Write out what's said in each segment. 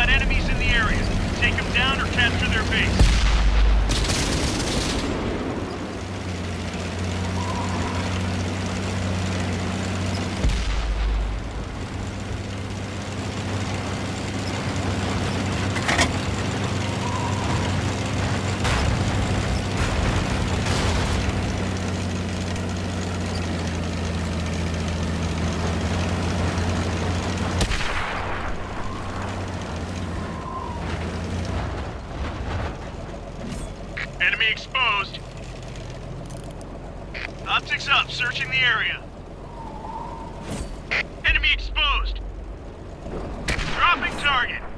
got enemies in the area. Take them down or capture their base. target.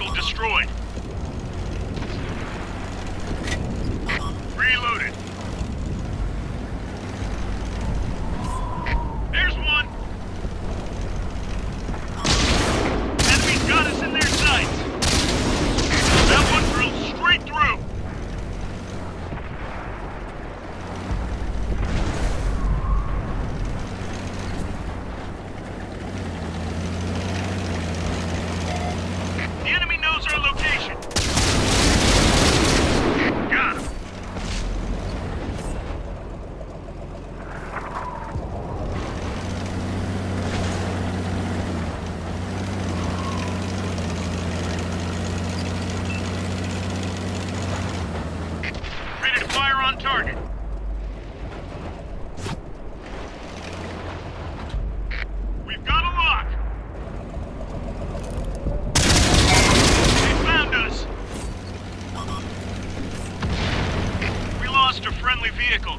Vehicle destroyed. target. We've got a lock. They found us. We lost a friendly vehicle.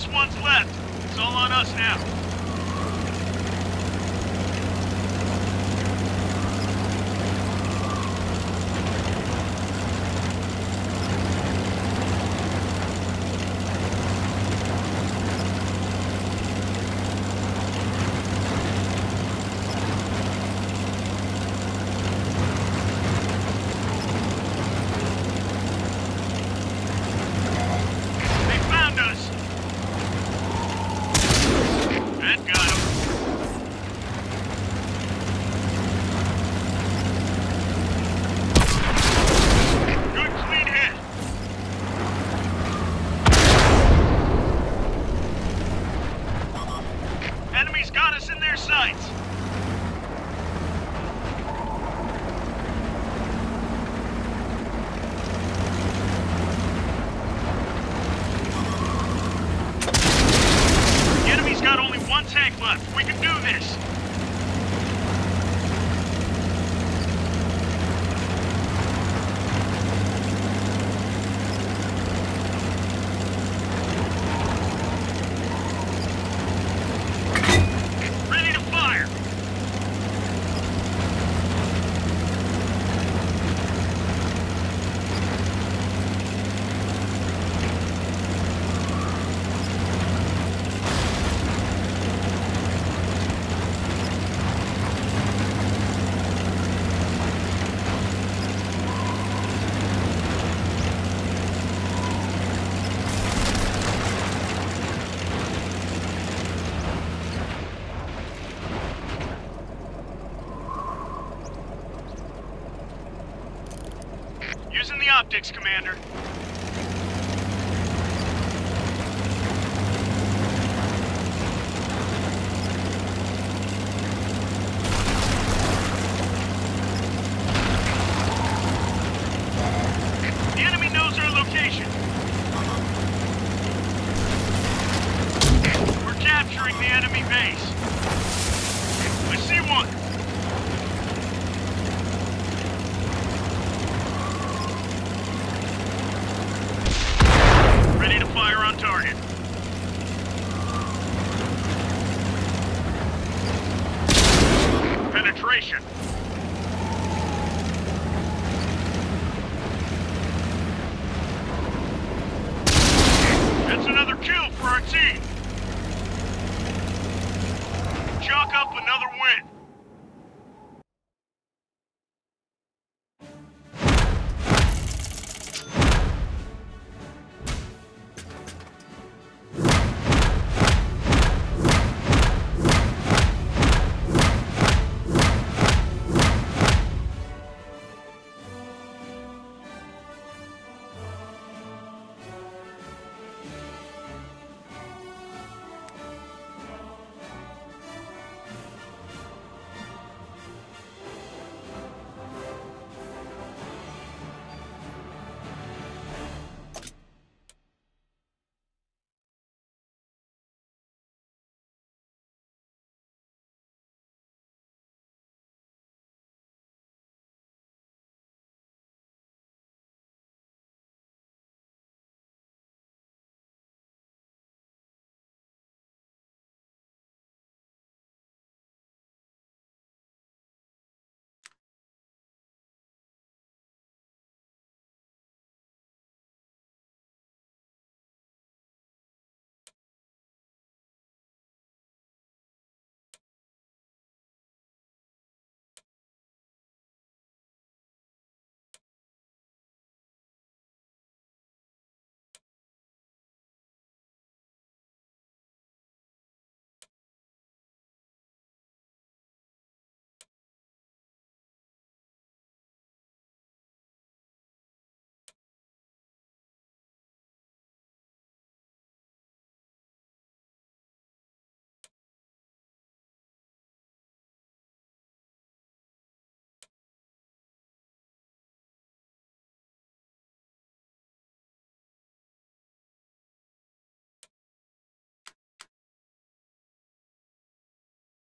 This one's left. It's all on us now. Optics, Commander. The enemy knows our location. We're capturing the enemy base. I see one. Ready to fire on target. Penetration. That's another kill for our team.